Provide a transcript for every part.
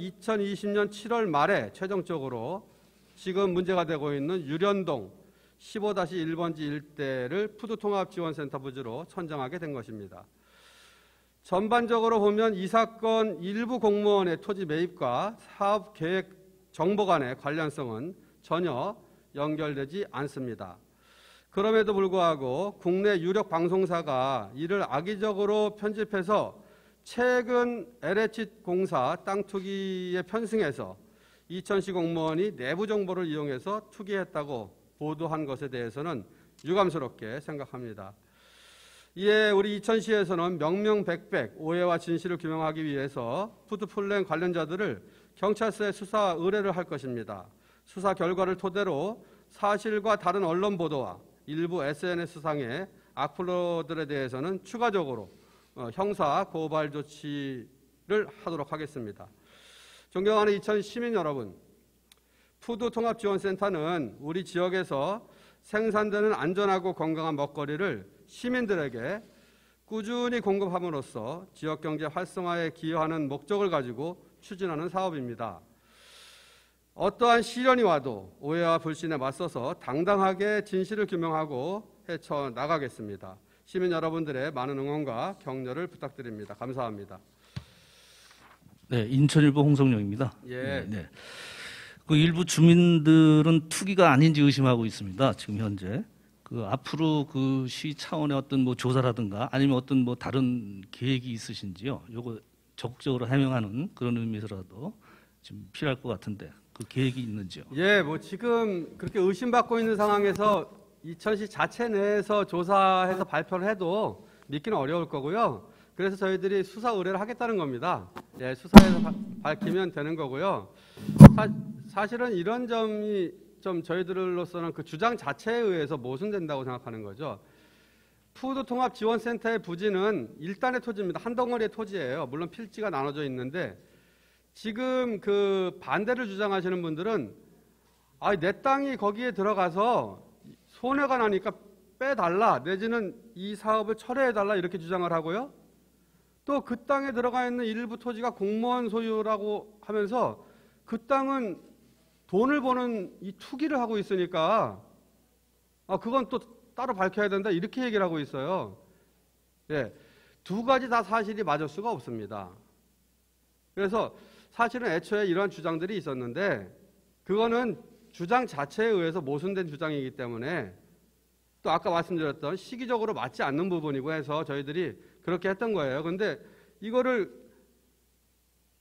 2020년 7월 말에 최종적으로 지금 문제가 되고 있는 유련동 15-1번지 일대를 푸드통합지원센터 부지로 선정하게 된 것입니다. 전반적으로 보면 이 사건 일부 공무원의 토지 매입과 사업 계획 정보 간의 관련성은 전혀 연결되지 않습니다. 그럼에도 불구하고 국내 유력 방송사가 이를 악의적으로 편집해서 최근 LH 공사 땅 투기에 편승해서 이천시 공무원이 내부 정보를 이용해서 투기했다고 보도한 것에 대해서는 유감스럽게 생각합니다. 이에 우리 이천시에서는 명명백백 오해와 진실을 규명하기 위해서 푸드플랜 관련자들을 경찰서에 수사 의뢰를 할 것입니다. 수사 결과를 토대로 사실과 다른 언론 보도와 일부 SNS상의 악플러들에 대해서는 추가적으로 어, 형사 고발 조치를 하도록 하겠습니다. 존경하는 이천 시민 여러분, 푸드통합지원센터는 우리 지역에서 생산되는 안전하고 건강한 먹거리를 시민들에게 꾸준히 공급함으로써 지역 경제 활성화에 기여하는 목적을 가지고 추진하는 사업입니다. 어떠한 시련이 와도 오해와 불신에 맞서서 당당하게 진실을 규명하고 헤쳐 나가겠습니다. 시민 여러분들의 많은 응원과 격려를 부탁드립니다. 감사합니다. 네, 인천일보 홍성룡입니다. 예. 네, 네. 그 일부 주민들은 투기가 아닌지 의심하고 있습니다. 지금 현재 그 앞으로 그 시 차원의 어떤 뭐 조사라든가 아니면 어떤 뭐 다른 계획이 있으신지요? 요거 적극적으로 해명하는 그런 의미에서라도 지금 필요할 것 같은데 그 계획이 있는지요? 예, 뭐 지금 그렇게 의심받고 있는 상황에서 이천시 자체 내에서 조사해서 발표를 해도 믿기는 어려울 거고요. 그래서 저희들이 수사 의뢰를 하겠다는 겁니다. 예, 수사해서 바- 밝히면 되는 거고요. 사, 실은 이런 점이 좀 저희들로서는 그 주장 자체에 의해서 모순된다고 생각하는 거죠. 푸드통합지원센터의 부지는 일단의 토지입니다. 한 덩어리의 토지예요. 물론 필지가 나눠져 있는데 지금 그 반대를 주장하시는 분들은 아, 내 땅이 거기에 들어가서 손해가 나니까 빼달라 내지는 이 사업을 철회해달라 이렇게 주장을 하고요. 또 그 땅에 들어가 있는 일부 토지가 공무원 소유라고 하면서 그 땅은 돈을 버는 이 투기를 하고 있으니까 아, 그건 또 따로 밝혀야 된다 이렇게 얘기를 하고 있어요. 예, 두 가지 다 사실이 맞을 수가 없습니다. 그래서 사실은 애초에 이러한 주장들이 있었는데 그거는 주장 자체에 의해서 모순된 주장이기 때문에 또 아까 말씀드렸던 시기적으로 맞지 않는 부분이고 해서 저희들이 그렇게 했던 거예요. 근데 이거를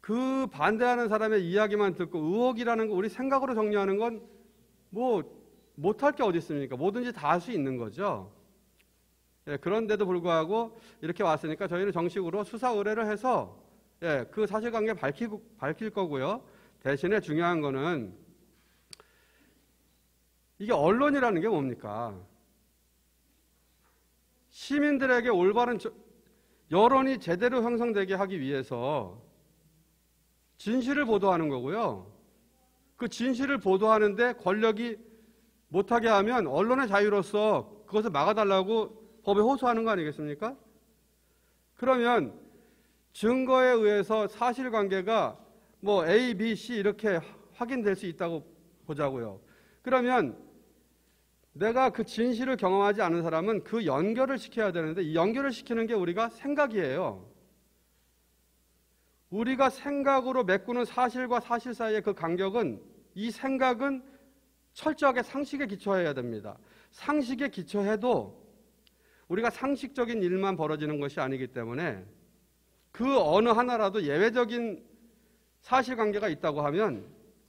그 반대하는 사람의 이야기만 듣고 의혹이라는 거 우리 생각으로 정리하는 건 뭐 못할 게 어디 있습니까? 뭐든지 다 할 수 있는 거죠. 예, 그런데도 불구하고 이렇게 왔으니까 저희는 정식으로 수사 의뢰를 해서 예, 그 사실관계 밝히고, 밝힐 거고요. 대신에 중요한 거는 이게 언론이라는 게 뭡니까? 시민들에게 올바른 저- 여론이 제대로 형성되게 하기 위해서 진실을 보도하는 거고요. 그 진실을 보도하는데 권력이 못하게 하면 언론의 자유로서 그것을 막아달라고 법에 호소하는 거 아니겠습니까? 그러면 증거에 의해서 사실관계가 뭐 A, B, C 이렇게 확인될 수 있다고 보자고요. 그러면 내가 그 진실을 경험하지 않은 사람은 그 연결을 시켜야 되는데 이 연결을 시키는 게 우리가 생각이에요. 우리가 생각으로 메꾸는 사실과 사실 사이의 그 간격은 이 생각은 철저하게 상식에 기초해야 됩니다. 상식에 기초해도 우리가 상식적인 일만 벌어지는 것이 아니기 때문에 그 어느 하나라도 예외적인 사실관계가 있다고 하면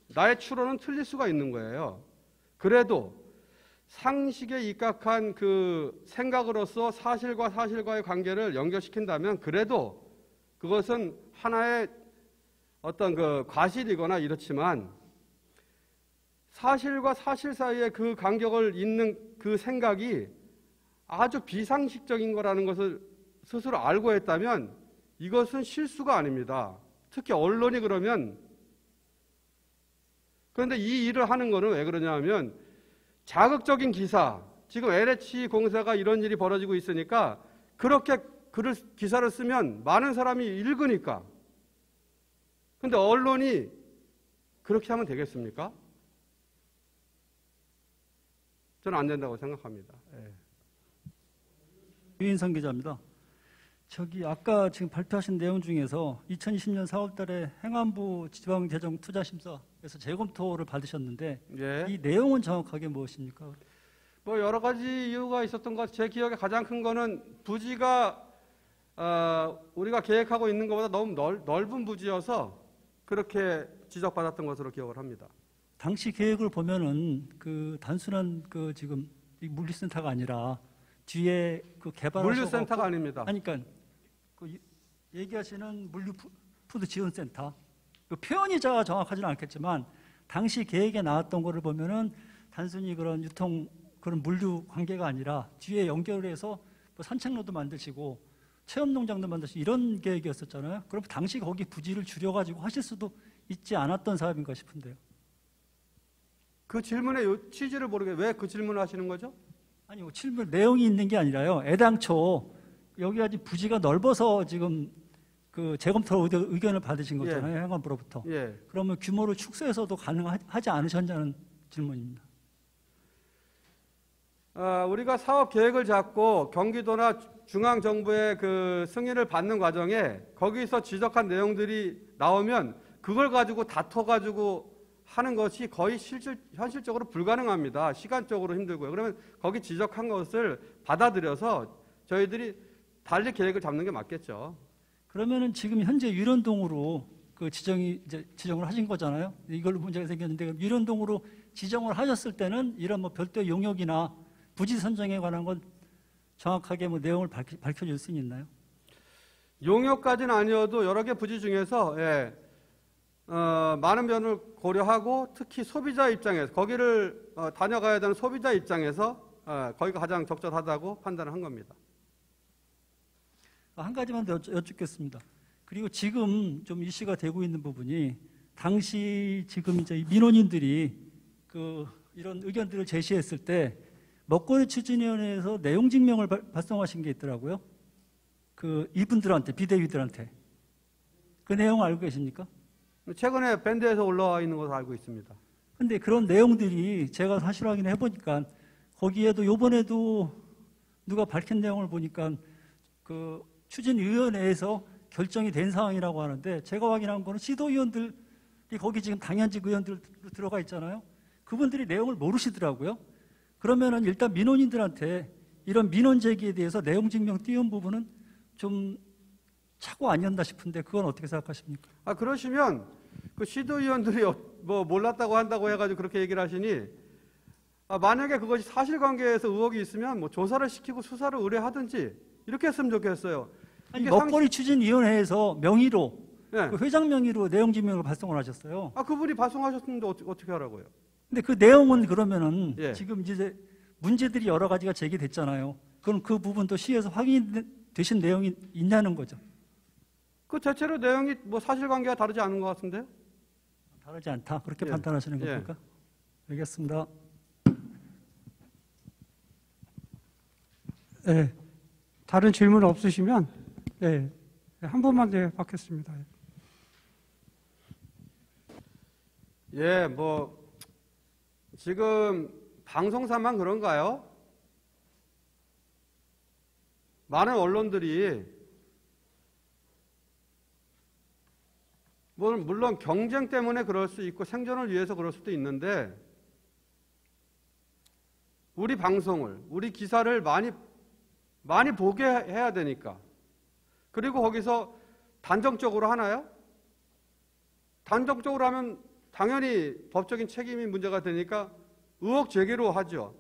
나의 추론은 틀릴 수가 있는 거예요. 그래도 상식에 입각한 그 생각으로서 사실과 사실과의 관계를 연결시킨다면 그래도 그것은 하나의 어떤 그 과실이거나 이렇지만 사실과 사실 사이의 그 간격을 잇는 그 생각이 아주 비상식적인 거라는 것을 스스로 알고 했다면 이것은 실수가 아닙니다. 특히 언론이 그러면 그런데 이 일을 하는 거는 왜 그러냐 하면 자극적인 기사 지금 LH 공사가 이런 일이 벌어지고 있으니까 그렇게 글을 기사를 쓰면 많은 사람이 읽으니까 근데 언론이 그렇게 하면 되겠습니까? 저는 안 된다고 생각합니다. 예. 유인성 기자입니다. 저기 아까 지금 발표하신 내용 중에서 2020년 4월달에 행안부 지방재정 투자심사 에서 재검토를 받으셨는데 예. 이 내용은 정확하게 무엇입니까? 뭐 여러 가지 이유가 있었던 것, 제 기억에 가장 큰 거는 부지가 어, 우리가 계획하고 있는 것보다 너무 넓, 넓은 부지여서 그렇게 지적받았던 것으로 기억을 합니다. 당시 계획을 보면은 그 단순한 그 지금 이 물류센터가 아니라 뒤에 그 개발 물류센터가 아닙니다. 아니 그러니까 그 이- 얘기하시는 물류 푸드 지원센터 그 표현이 자 정확하지는 않겠지만 당시 계획에 나왔던 거를 보면은 단순히 그런 유통 그런 물류 관계가 아니라 뒤에 연결해서 뭐 산책로도 만드시고 체험 농장도 만드시고 이런 계획이었었잖아요. 그럼 당시 거기 부지를 줄여가지고 하실 수도 있지 않았던 사업인가 싶은데요. 그 질문의 요- 취지를 모르게 왜 그 질문을 하시는 거죠? 아니 뭐 질문 내용이 있는 게 아니라요. 애당초 여기가 부지가 넓어서 지금 그 재검토 의견- 의견을 받으신 거잖아요. 행안부로부터. 예. 그러면 규모를 축소해서도 가능하지 않으셨냐는 질문입니다. 어, 우리가 사업 계획을 잡고 경기도나 중앙 정부의 그 승인을 받는 과정에 거기서 지적한 내용들이 나오면 그걸 가지고 다퉈 가지고 하는 것이 거의 실질 현실적으로 불가능합니다. 시간적으로 힘들고요. 그러면 거기 지적한 것을 받아들여서 저희들이 달리 계획을 잡는 게 맞겠죠. 그러면은 지금 현재 유련동으로 그 지정이 이제 지정을 하신 거잖아요. 이걸로 문제가 생겼는데 유련동으로 지정을 하셨을 때는 이런 뭐 별도 용역이나 부지 선정에 관한 건 정확하게 뭐 내용을 밝히, 밝혀 줄 수 있나요? 용역까지는 아니어도 여러 개 부지 중에서 예, 어, 많은 면을 고려하고 특히 소비자 입장에서 거기를 어, 다녀가야 되는 소비자 입장에서 어, 거기가 가장 적절하다고 판단을 한 겁니다. 한 가지만 더 여쭙- 여쭙겠습니다. 그리고 지금 좀 이슈가 되고 있는 부분이 당시 지금 이제 이 민원인들이 그 이런 의견들을 제시했을 때 먹거리 추진위원회에서 내용 증명을 발- 발송하신 게 있더라고요. 그 이분들한테 비대위들한테 그 내용 알고 계십니까? 최근에 밴드에서 올라와 있는 것으로 알고 있습니다. 근데 그런 내용들이 제가 사실 확인해 보니까 거기에도 요번에도 누가 밝힌 내용을 보니까 그 추진위원회에서 결정이 된 상황이라고 하는데 제가 확인한 거는 시도위원들이 거기 지금 당연직 의원들 들어가 있잖아요. 그분들이 내용을 모르시더라고요. 그러면은 일단 민원인들한테 이런 민원 제기에 대해서 내용 증명 띄운 부분은 좀 착오 아니었나 싶은데 그건 어떻게 생각하십니까? 아 그러시면 그 시도위원들이 어- 뭐 몰랐다고 한다고 해가지고 그렇게 얘기를 하시니 아, 만약에 그것이 사실관계에서 의혹이 있으면 뭐 조사를 시키고 수사를 의뢰하든지 이렇게 했으면 좋겠어요. 아니, 상- 먹거리 추진위원회에서 명의로 예. 그 회장 명의로 내용 증명을 발송을 하셨어요. 아 그분이 발송하셨는데 어떻게, 어떻게 하라고요? 근데 그 내용은 그러면은 예. 지금 이제 문제들이 여러 가지가 제기됐잖아요. 그럼 그 부분도 시에서 확인되신 내용이 있냐는 거죠. 그 대체로 내용이 뭐 사실관계가 다르지 않은 것 같은데요? 다르지 않다. 그렇게 예. 판단하시는 예. 겁니까? 알겠습니다. 네. 다른 질문 없으시면 네. 한 번만 더 받겠습니다. 예, 뭐 지금 방송사만 그런가요? 많은 언론들이 뭐 물론 경쟁 때문에 그럴 수 있고 생존을 위해서 그럴 수도 있는데 우리 방송을 우리 기사를 많이 많이 보게 해야 되니까 그리고 거기서 단정적으로 하나요? 단정적으로 하면 당연히 법적인 책임이 문제가 되니까 의혹 제기로 하죠.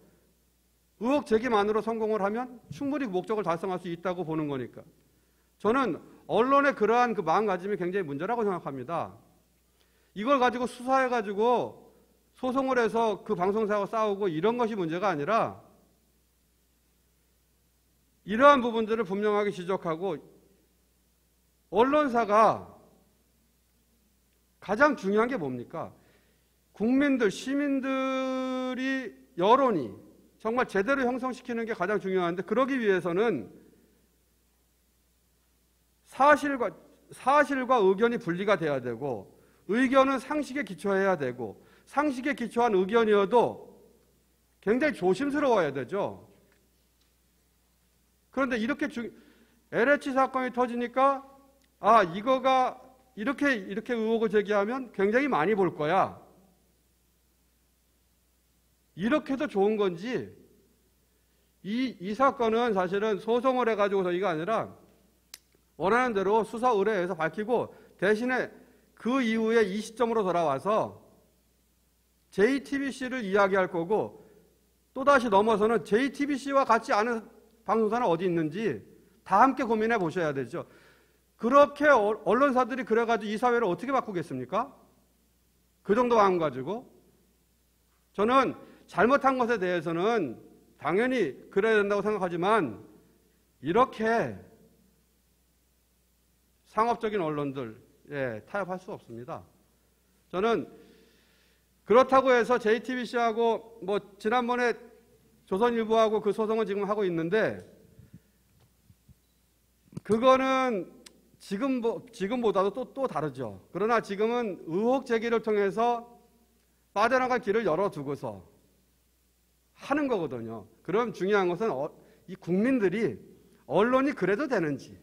의혹 제기만으로 성공을 하면 충분히 목적을 달성할 수 있다고 보는 거니까. 저는 언론의 그러한 그 마음가짐이 굉장히 문제라고 생각합니다. 이걸 가지고 수사해가지고 소송을 해서 그 방송사하고 싸우고 이런 것이 문제가 아니라 이러한 부분들을 분명하게 지적하고 언론사가 가장 중요한 게 뭡니까? 국민들, 시민들이 여론이 정말 제대로 형성시키는 게 가장 중요한데 그러기 위해서는 사실과 사실과 의견이 분리가 돼야 되고 의견은 상식에 기초해야 되고 상식에 기초한 의견이어도 굉장히 조심스러워야 되죠. 그런데 이렇게 중, LH 사건이 터지니까 아 이거가 이렇게 이렇게 의혹을 제기하면 굉장히 많이 볼 거야. 이렇게 도 좋은 건지 이, 이 사건은 사실은 소송을 해가지고 저희가 아니라 원하는 대로 수사 의뢰에서 밝히고 대신에 그 이후에 이 시점으로 돌아와서 JTBC를 이야기할 거고 또다시 넘어서는 JTBC와 같지 않은 방송사는 어디 있는지 다 함께 고민해 보셔야 되죠. 그렇게 어- 언론사들이 그래가지고 이 사회를 어떻게 바꾸겠습니까? 그 정도 마음 가지고 저는 잘못한 것에 대해서는 당연히 그래야 된다고 생각하지만 이렇게 상업적인 언론들 예, 타협할 수 없습니다. 저는 그렇다고 해서 JTBC하고 뭐 지난번에 조선일보하고 그 소송을 지금 하고 있는데 그거는 지금 지금보다도 또 또 다르죠. 그러나 지금은 의혹 제기를 통해서 빠져나갈 길을 열어두고서 하는 거거든요. 그럼 중요한 것은 어- 이 국민들이 언론이 그래도 되는지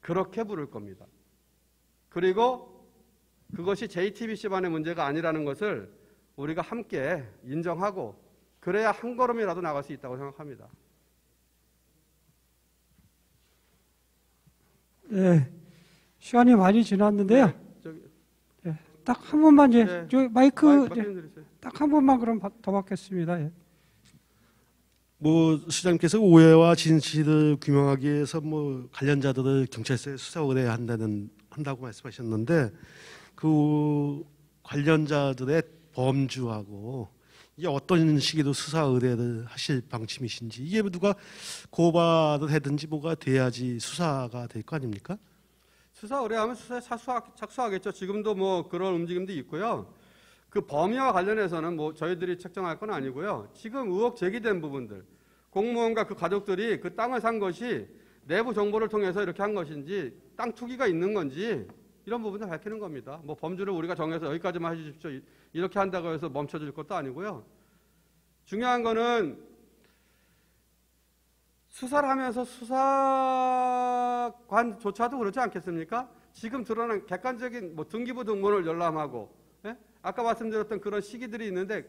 그렇게 부를 겁니다. 그리고 그것이 JTBC만의 문제가 아니라는 것을 우리가 함께 인정하고 그래야 한 걸음이라도 나갈 수 있다고 생각합니다. 네, 시간이 많이 지났는데요. 저기 딱한 번만 이제 네. 저 마이크 마이크 이제 박사님 드리세요. 딱한 번만 그럼 바- 더 받겠습니다. 예. 뭐 시장님께서 오해와 진실을 규명하기 위해서 뭐 관련자들을 경찰서에 수사 의뢰 한다는 한다고 말씀하셨는데 그 관련자들의 범주하고 이게 어떤 시기로 수사 의뢰를 하실 방침이신지 이게 누가 고발을 하든지 뭐가 돼야지 수사가 될 거 아닙니까? 수사 의뢰하면 수사에 착수하, 착수하 겠죠. 지금도 뭐 그런 움직임도 있고요. 그 범위와 관련해서는 뭐 저희들이 책정할 건 아니고요. 지금 의혹 제기된 부분들, 공무원과 그 가족들이 그 땅을 산 것이 내부 정보를 통해서 이렇게 한 것인지 땅 투기가 있는 건지 이런 부분을 밝히는 겁니다. 뭐 범주를 우리가 정해서 여기까지만 해주십시오. 이- 이렇게 한다고 해서 멈춰줄 것도 아니고요. 중요한 거는 수사를 하면서 수사관조차도 그렇지 않겠습니까? 지금 드러난 객관적인 뭐 등기부 등본을 열람하고 예? 아까 말씀드렸던 그런 시기들이 있는데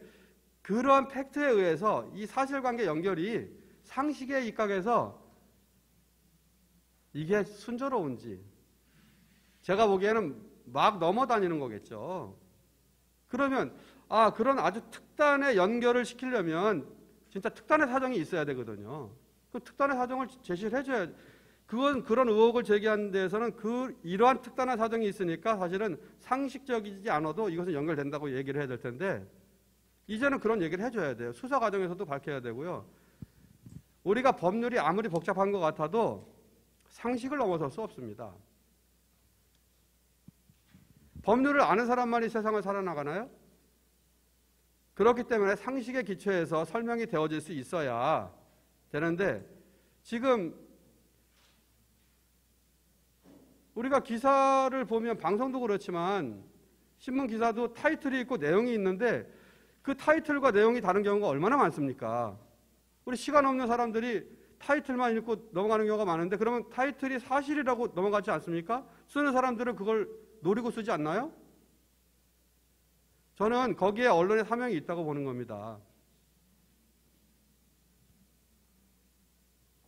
그런 팩트에 의해서 이 사실관계 연결이 상식에 입각해서 이게 순조로운지 제가 보기에는 막 넘어다니는 거겠죠. 그러면 아 그런 아주 특단의 연결을 시키려면 진짜 특단의 사정이 있어야 되거든요. 그 특단의 사정을 제시를 해줘야 그건 그런 의혹을 제기하는 데에서는 그 이러한 특단한 사정이 있으니까 사실은 상식적이지 않아도 이것은 연결된다고 얘기를 해야 될 텐데 이제는 그런 얘기를 해줘야 돼요. 수사 과정에서도 밝혀야 되고요. 우리가 법률이 아무리 복잡한 것 같아도 상식을 넘어설 수 없습니다. 법률을 아는 사람만이 세상을 살아나가나요? 그렇기 때문에 상식에 기초해서 설명이 되어질 수 있어야 되는데 지금 우리가 기사를 보면 방송도 그렇지만 신문 기사도 타이틀이 있고 내용이 있는데 그 타이틀과 내용이 다른 경우가 얼마나 많습니까? 우리 시간 없는 사람들이 타이틀만 읽고 넘어가는 경우가 많은데 그러면 타이틀이 사실이라고 넘어가지 않습니까? 쓰는 사람들은 그걸 노리고 쓰지 않나요? 저는 거기에 언론의 사명이 있다고 보는 겁니다.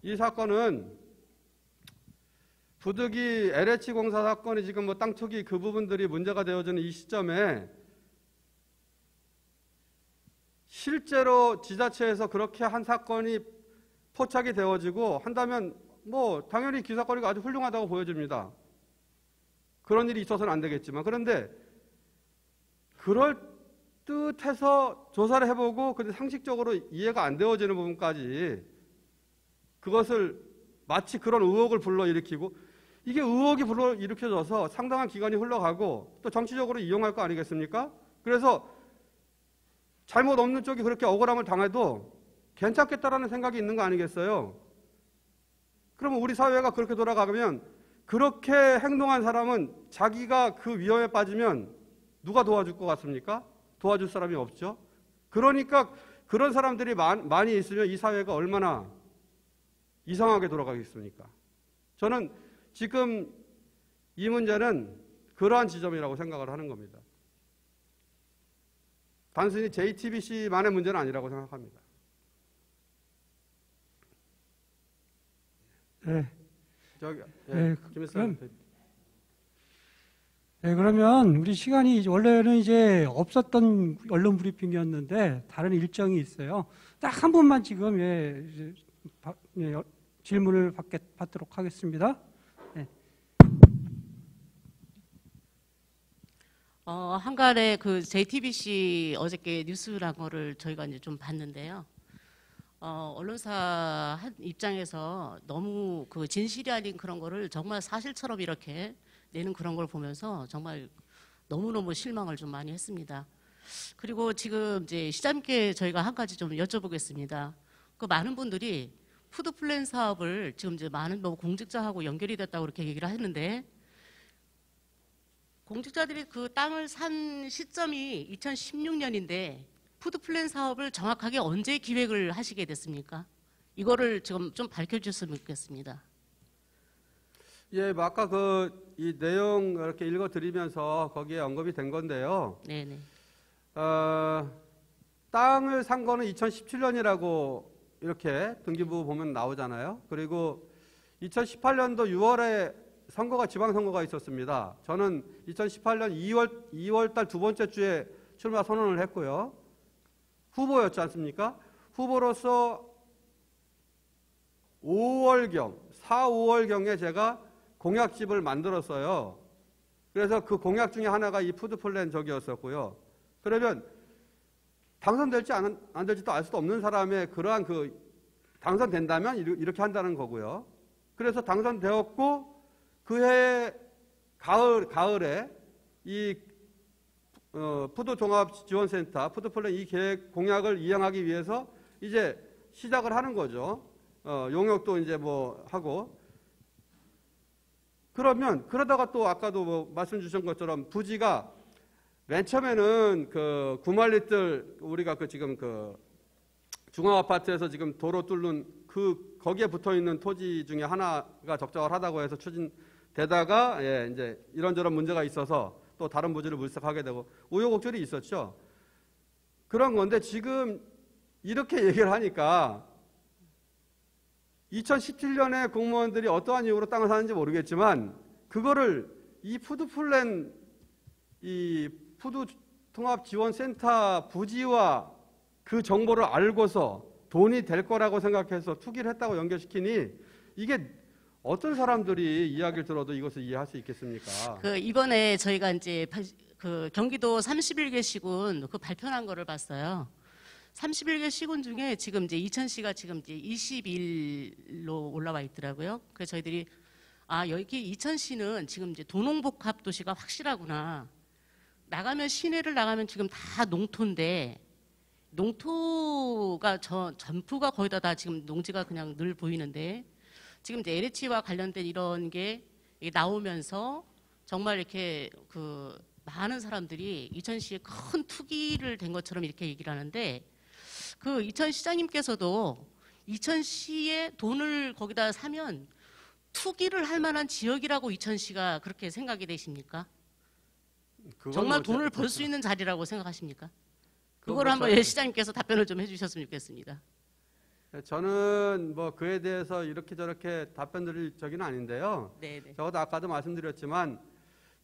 이 사건은 부득이 LH 공사 사건이 지금 뭐 땅 투기 그 부분들이 문제가 되어지는 이 시점에 실제로 지자체에서 그렇게 한 사건이 포착이 되어지고 한다면 뭐 당연히 기사거리가 아주 훌륭하다고 보여집니다. 그런 일이 있어서는 안 되겠지만 그런데 그럴 듯해서 조사를 해보고 근데 상식적으로 이해가 안 되어지는 부분까지 그것을 마치 그런 의혹을 불러일으키고 이게 의혹이 불러일으켜져서 상당한 기간이 흘러가고 또 정치적으로 이용할 거 아니겠습니까? 그래서 잘못 없는 쪽이 그렇게 억울함을 당해도 괜찮겠다라는 생각이 있는 거 아니겠어요? 그러면 우리 사회가 그렇게 돌아가면 그렇게 행동한 사람은 자기가 그 위험에 빠지면 누가 도와줄 것 같습니까? 도와줄 사람이 없죠. 그러니까 그런 사람들이 많- 많이 있으면 이 사회가 얼마나 이상하게 돌아가겠습니까? 저는 지금 이 문제는 그러한 지점이라고 생각을 하는 겁니다. 단순히 JTBC만의 문제는 아니라고 생각합니다. 네. 저기 예, 네, 김일성 그럼- 네, 그러면 우리 시간이 원래는 이제 없었던 언론 브리핑이었는데 다른 일정이 있어요. 딱 한 분만 지금 예, 바- 예, 여- 질문을 받게, 받도록 하겠습니다. 어, 한간에 그 JTBC 어저께 뉴스란 거를 저희가 이제 좀 봤는데요. 어, 언론사 한 입장에서 너무 그 진실이 아닌 그런 거를 정말 사실처럼 이렇게 내는 그런 걸 보면서 정말 너무너무 실망을 좀 많이 했습니다. 그리고 지금 이제 시장님께 저희가 한 가지 좀 여쭤보겠습니다. 그 많은 분들이 푸드 플랜 사업을 지금 이제 많은 뭐 공직자하고 연결이 됐다고 그렇게 얘기를 하는데 공직자들이 그 땅을 산 시점이 2016년인데 푸드 플랜 사업을 정확하게 언제 기획을 하시게 됐습니까? 이거를 지금 좀 밝혀주셨으면 좋겠습니다. 예, 뭐 아까 그 이 내용 이렇게 읽어드리면서 거기에 언급이 된 건데요. 네네. 어, 땅을 산 거는 2017년이라고 이렇게 등기부 보면 나오잖아요. 그리고 2018년도 6월에 선거가 지방선거가 있었습니다. 저는 2018년 2월 2월 달 두 번째 주에 출마 선언을 했고요. 후보였지 않습니까? 후보로서 5월경, 4, 5월경에 제가 공약집을 만들었어요. 그래서 그 공약 중에 하나가 이 푸드플랜 적이었었고요. 그러면 당선될지 안, 안 될지도 알 수도 없는 사람의 그러한 그 당선된다면 이렇게 한다는 거고요. 그래서 당선되었고 그해 가을 가을에 이 어, 푸드 종합 지원센터 푸드플랜 이 계획 공약을 이행하기 위해서 이제 시작을 하는 거죠. 어, 용역도 이제 뭐 하고 그러면 그러다가 또 아까도 뭐 말씀 주신 것처럼 부지가 맨 처음에는 그 구말리들 우리가 그 지금 그 중앙 아파트에서 지금 도로 뚫는 그 거기에 붙어 있는 토지 중에 하나가 적절하다고 해서 추진되다가 예 이제 이런저런 문제가 있어서 또 다른 부지를 물색하게 되고 우여곡절이 있었죠. 그런 건데 지금 이렇게 얘기를 하니까 2017년에 공무원들이 어떠한 이유로 땅을 사는지 모르겠지만 그거를 이 food plan 이 food 통합 지원 센터 부지와 그 정보를 알고서 돈이 될 거라고 생각해서 투기를 했다고 연결시키니 이게 어떤 사람들이 이야기를 들어도 이것을 이해할 수 있겠습니까? 그 이번에 저희가 이제 파- 그 경기도 31개 시군 그 발표한 거를 봤어요. 31개 시군 중에 지금 이제 이천시가 지금 이제 21로 올라와 있더라고요. 그래서 저희들이 아 여기 이천시는 지금 이제 도농복합 도시가 확실하구나. 나가면 시내를 나가면 지금 다 농토인데 농토가 저 전부가 거의 다, 다 지금 농지가 그냥 늘 보이는데 지금 이제 LH와 관련된 이런 게 나오면서 정말 이렇게 그 많은 사람들이 이천시에 큰 투기를 된 것처럼 이렇게 얘기를 하는데 그 이천 시장님께서도 이천시에 돈을 거기다 사면 투기를 할 만한 지역이라고 이천시가 그렇게 생각이 되십니까? 정말 뭐 돈을 제- 벌수 있는 자리라고 생각하십니까? 그걸 뭐 한번 저- 예, 시장님께서 답변을 좀 해주셨으면 좋겠습니다. 저는 뭐 그에 대해서 이렇게 저렇게 답변 드릴 적은 아닌데요. 네, 네. 적어도 아까도 말씀드렸지만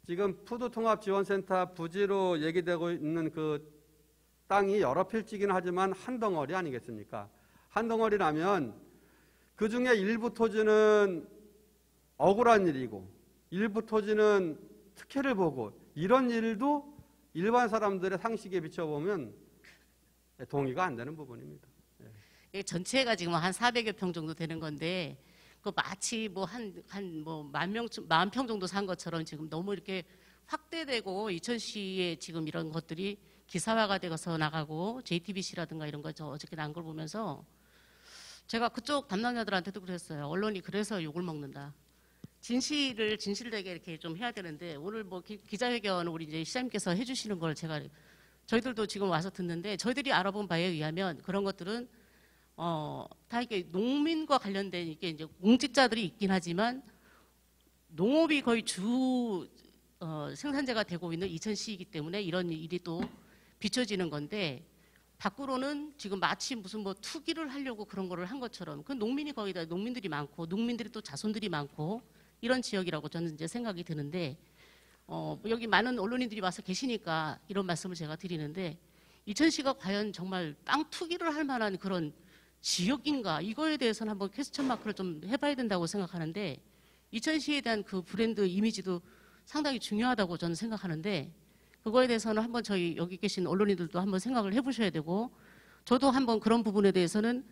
지금 푸드통합지원센터 부지로 얘기되고 있는 그 땅이 여러 필지긴 하지만 한 덩어리 아니겠습니까? 한 덩어리라면 그 중에 일부 토지는 억울한 일이고 일부 토지는 특혜를 보고 이런 일도 일반 사람들의 상식에 비춰보면 동의가 안 되는 부분입니다. 이게 전체가 지금 한 400여 평 정도 되는 건데 그 마치 뭐 한 한 뭐 만 명 만 평 정도 산 것처럼 지금 너무 이렇게 확대되고 이천시에 지금 이런 것들이 기사화가 되어서 나가고 JTBC라든가 이런 거 저 어저께 난 걸 보면서 제가 그쪽 담당자들한테도 그랬어요. 언론이 그래서 욕을 먹는다. 진실을 진실되게 이렇게 좀 해야 되는데 오늘 뭐 기, 기자회견 우리 이제 시장님께서 해주시는 걸 제가 저희들도 지금 와서 듣는데 저희들이 알아본 바에 의하면 그런 것들은 어 다 이게 농민과 관련된 이게 이제 공직자들이 있긴 하지만 농업이 거의 주 어, 생산자가 되고 있는 이천시이기 때문에 이런 일이 또 비춰지는 건데 밖으로는 지금 마치 무슨 뭐 투기를 하려고 그런 거를 한 것처럼 그 농민이 거의 다 농민들이 많고 농민들이 또 자손들이 많고 이런 지역이라고 저는 이제 생각이 드는데 어, 여기 많은 언론인들이 와서 계시니까 이런 말씀을 제가 드리는데 이천시가 과연 정말 땅 투기를 할 만한 그런 지역인가 이거에 대해서는 한번 퀘스천 마크를 좀 해봐야 된다고 생각하는데 이천시에 대한 그 브랜드 이미지도 상당히 중요하다고 저는 생각하는데 그거에 대해서는 한번 저희 여기 계신 언론인들도 한번 생각을 해보셔야 되고 저도 한번 그런 부분에 대해서는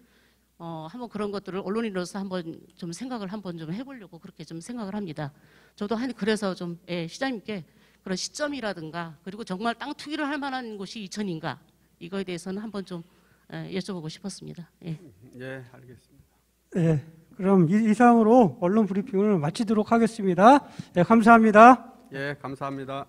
어 한번 그런 것들을 언론인으로서 한번 좀 생각을 한번 좀 해보려고 그렇게 좀 생각을 합니다. 저도 한 그래서 좀 예, 시장님께 그런 시점이라든가 그리고 정말 땅 투기를 할 만한 곳이 이천인가 이거에 대해서는 한번 좀 예, 여쭤보고 싶었습니다. 예. 예, 알겠습니다. 예, 그럼 이, 이상으로 언론 브리핑을 마치도록 하겠습니다. 예, 감사합니다. 예, 감사합니다.